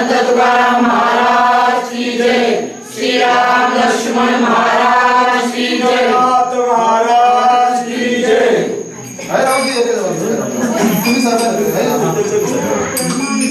संत तुकाराम महाराज की जय। श्री राम लक्ष्मण महाराज की जय। महाराज की जय। कृपपादालोचनी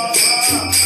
Oh,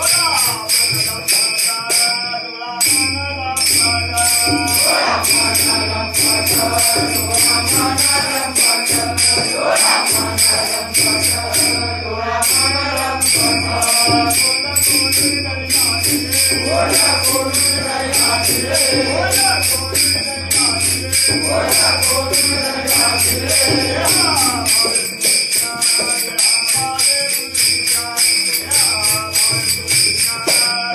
Hola. Yeah.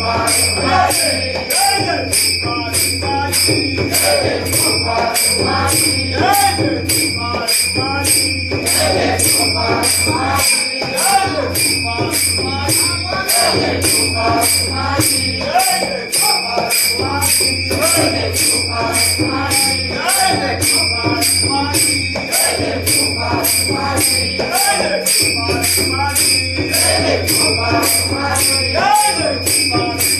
Bye. Hey,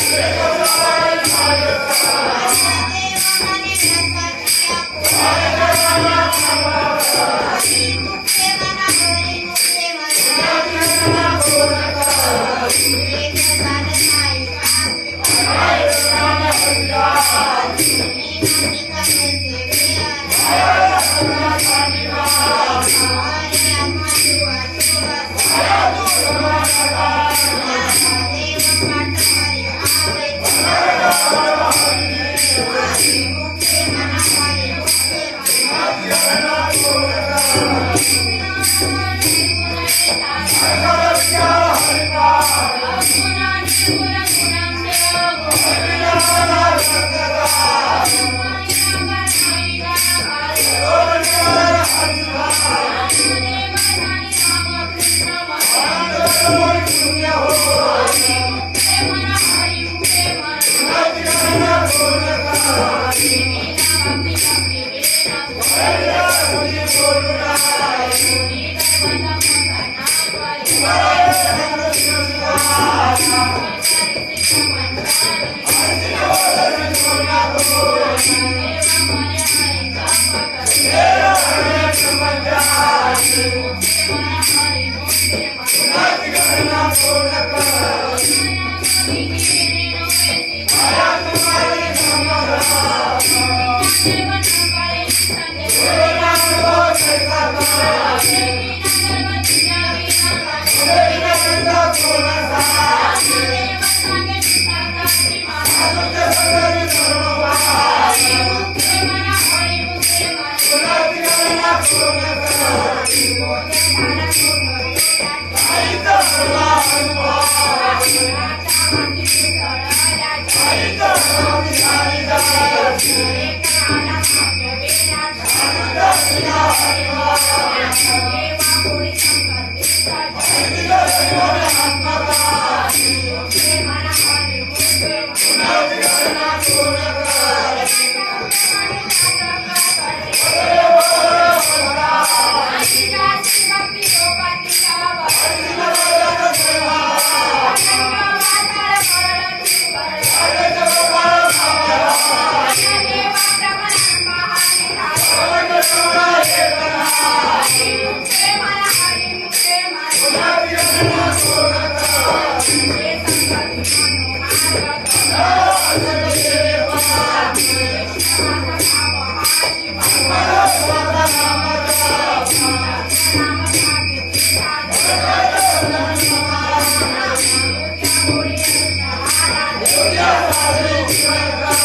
Yeah.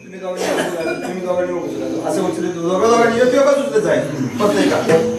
तुम्ही दोघांनी तुम्ही दोघांनी असं उचले दोघा दोघांनी योग्य योगा सुचलेच आहे बसले का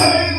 Hare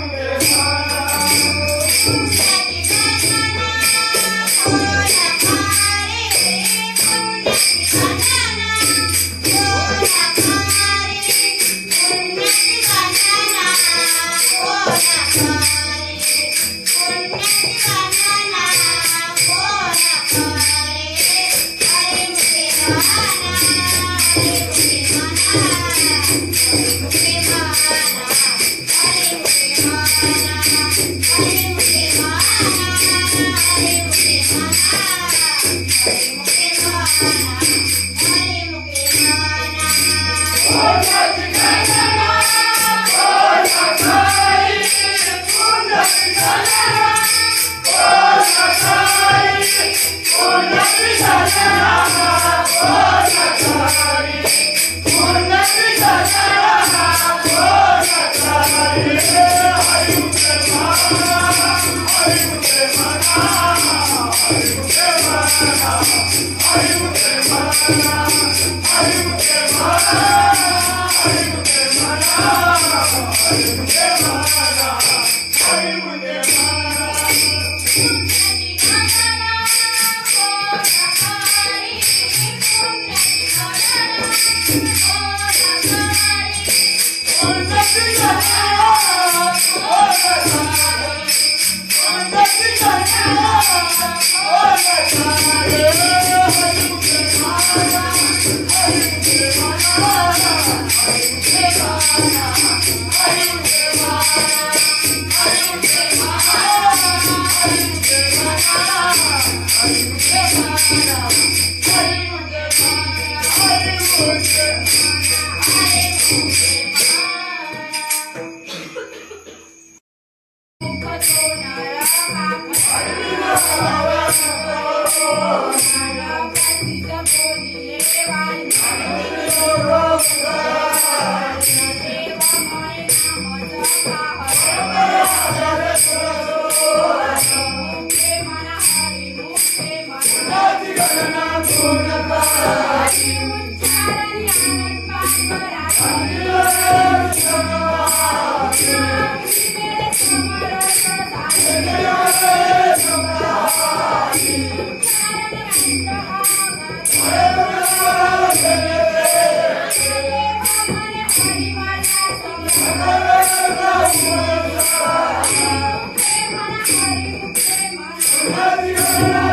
Thank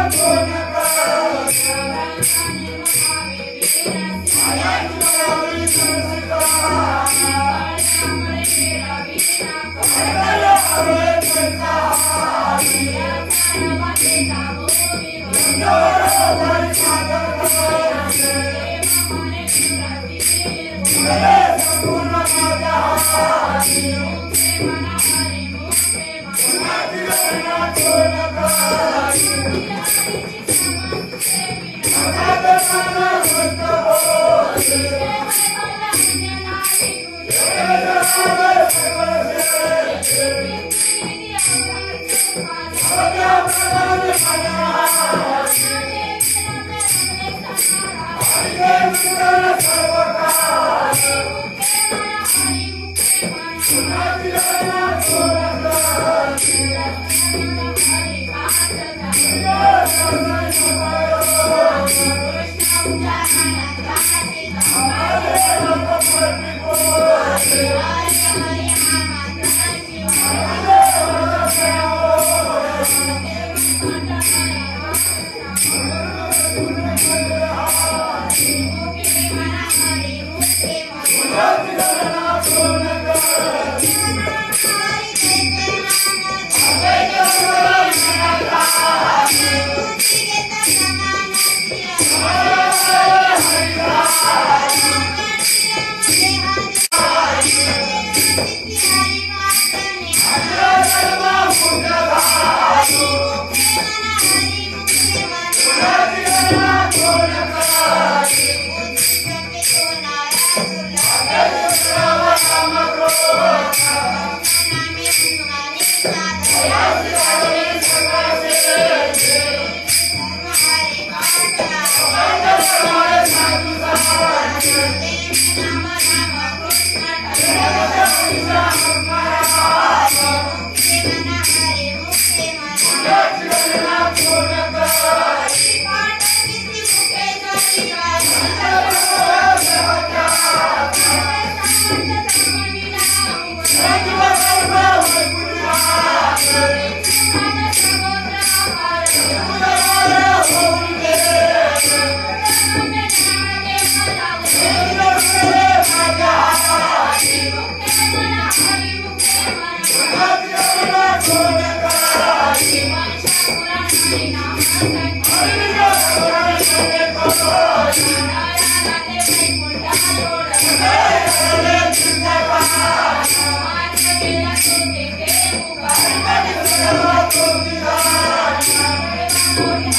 Oh,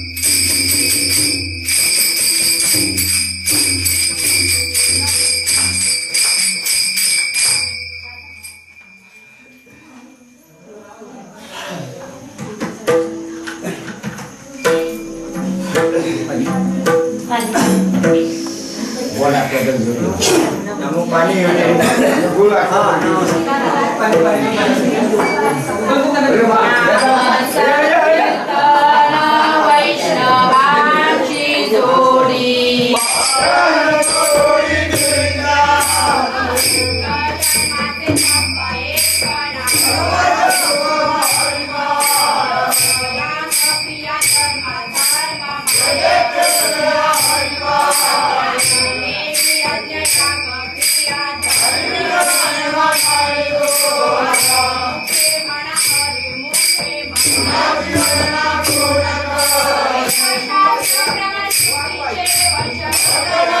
Yes.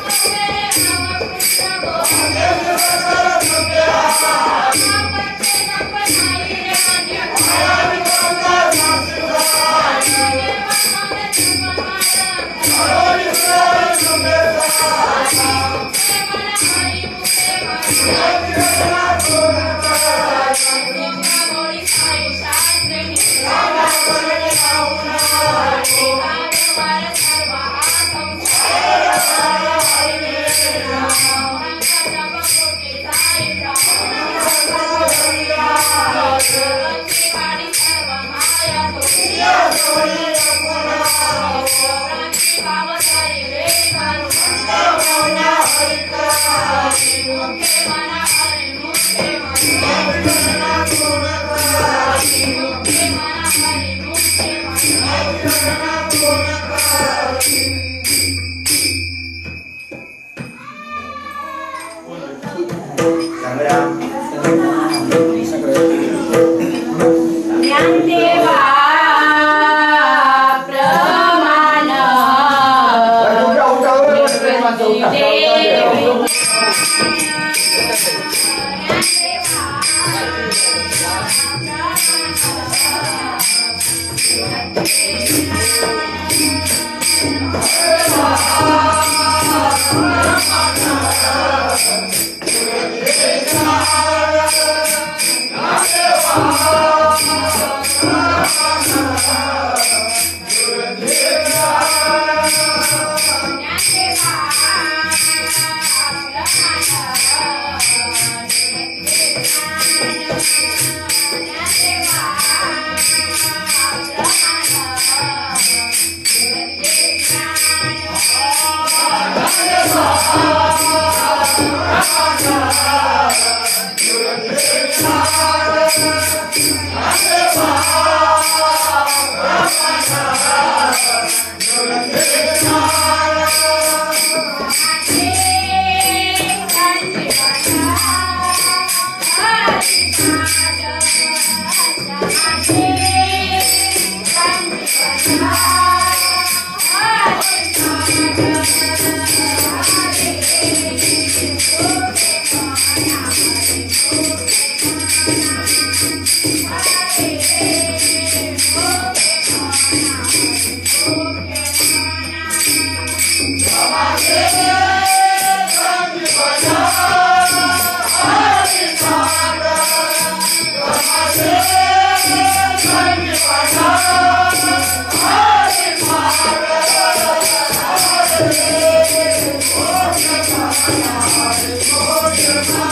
Thank you.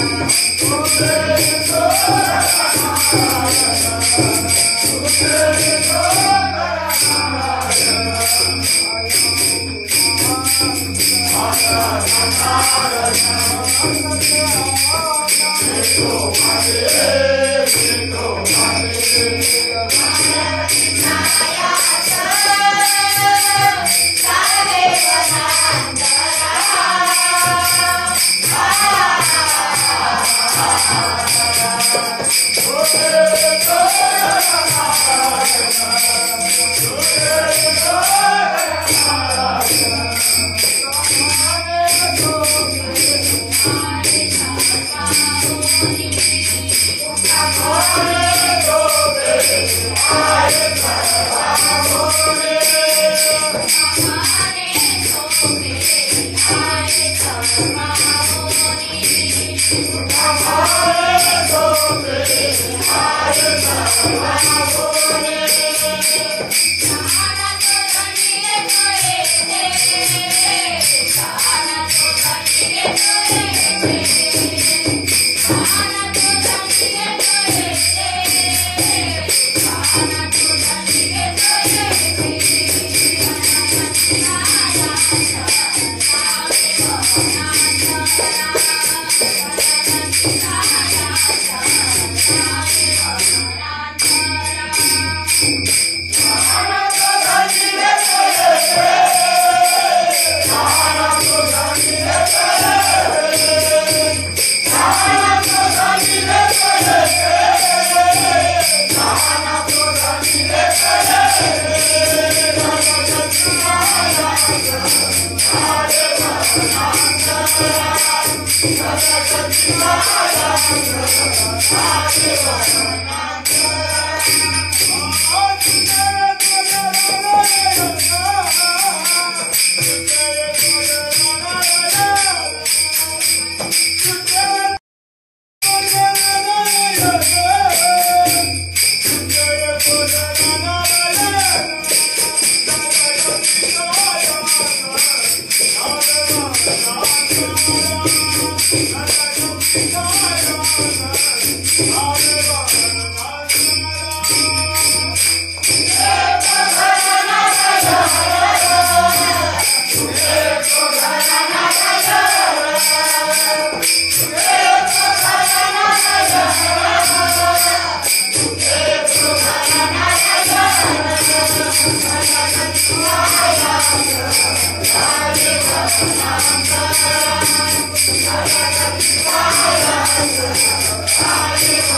Oh, Salve,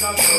Yeah.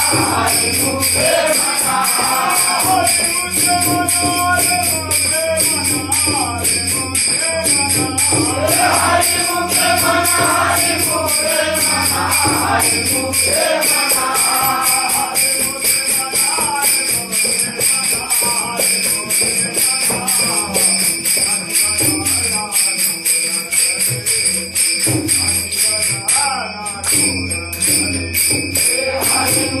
Hallelujah.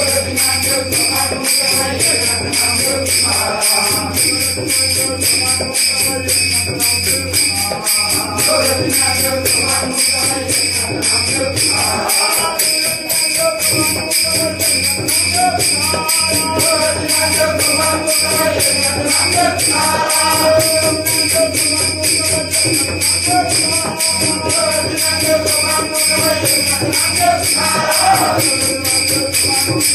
I'm just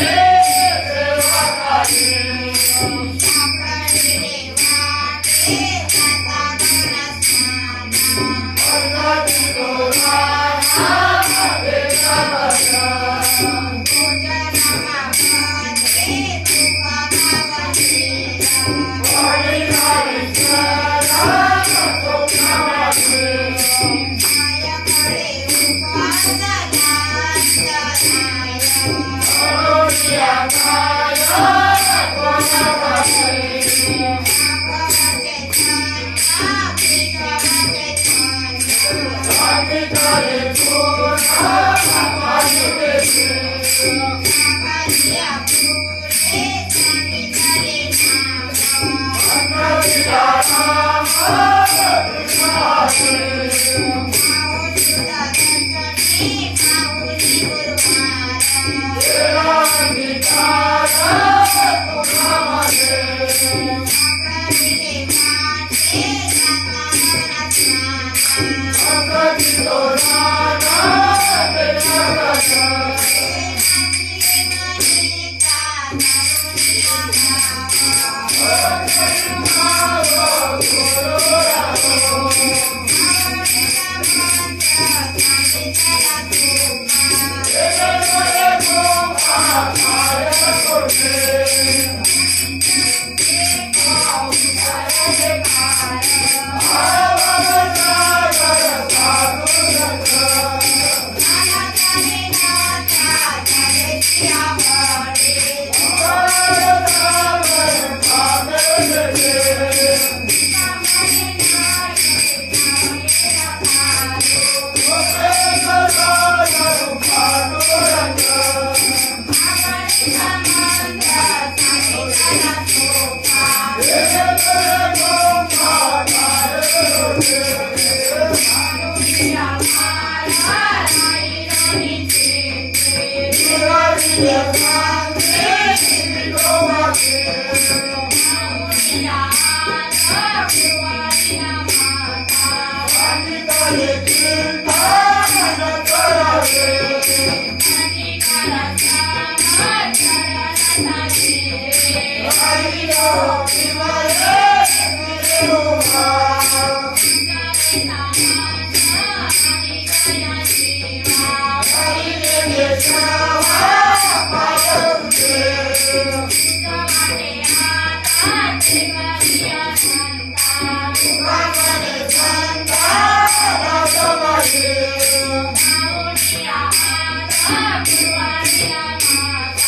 yeah.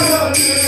Yeah.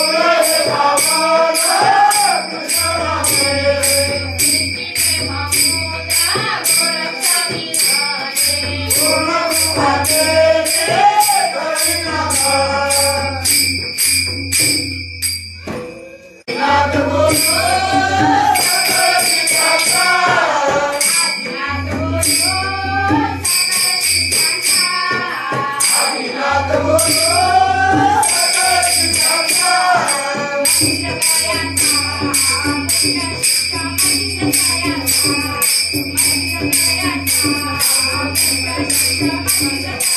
Oh,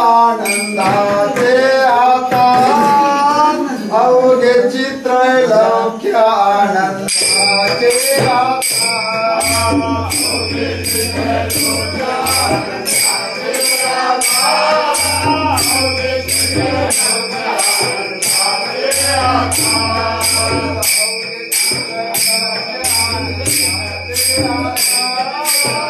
ಆನಂದ ಆತಾ ಅವಗೆ ಚಿತ್ರೈಲೋಕ್ಯ ಆನಂದ Thank you.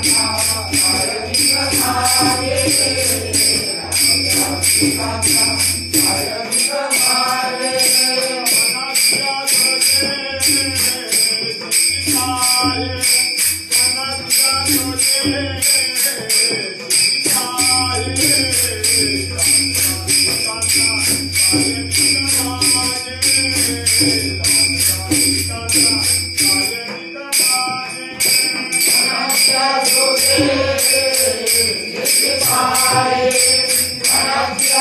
Yeah.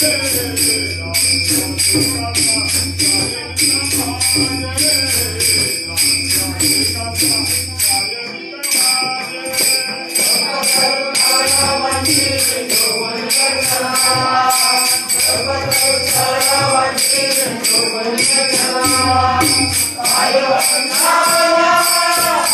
I am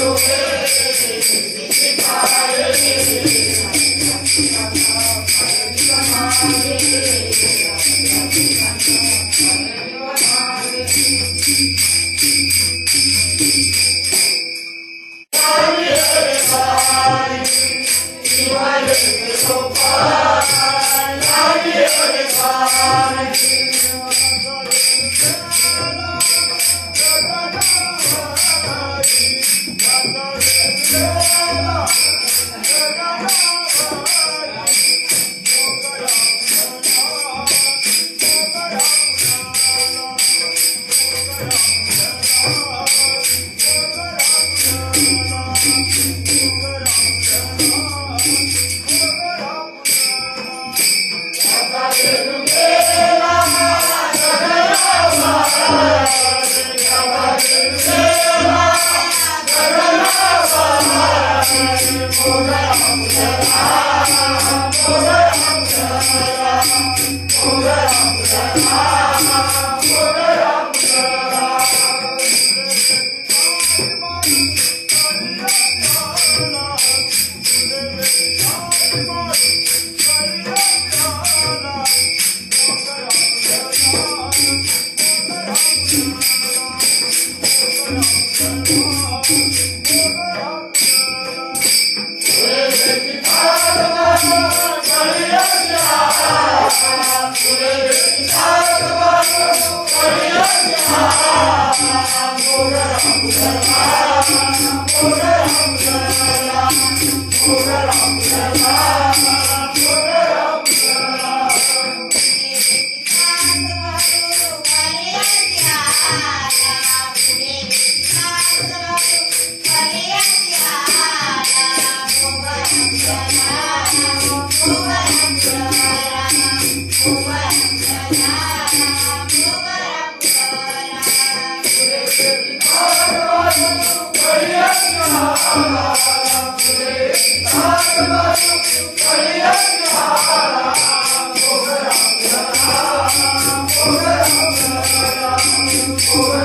Senhor. Sure.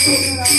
Oh,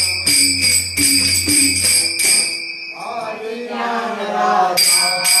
Thank you.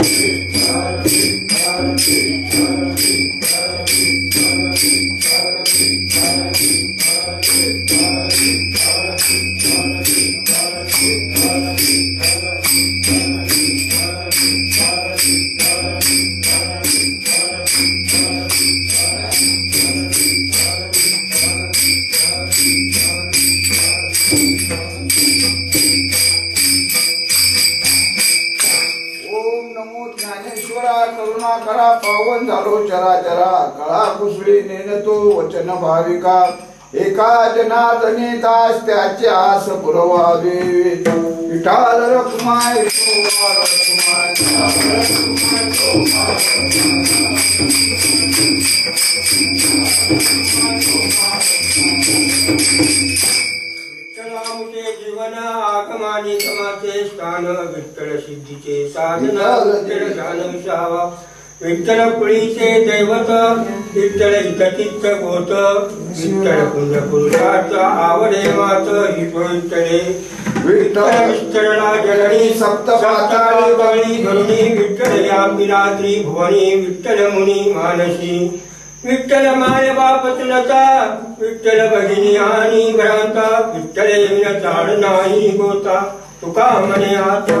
Hallelujah. ओम करुणा करा पावन झालो चरा चरा कळा कुसळी नेनतो वचन भाविका. एका जनार्दने दास त्याचे आस पुरवावे. विठाल रखुमाय जीवन आगमानी समाचे स्थान विठ्ठल सिद्धीचे साधना विठ्ठल ध्यान विठ्ठलपुळीचे दैवत विठ्ठल हितचित्त होत विठ्ठल पुंज पुरुषार्थ आवडे मात हितविठ्ठले विठ्ठल विठ्ठला जननी सप्त सातारी बळी धरुणी विठ्ठल यापिरात्री भुवनी विठ्ठल मुनि मानसी. विठ्ठल माय बापतनता विठ्ठल भगिनी हानी भ्रांता विठ्ठल विन ताड नाही होता तुका मने आता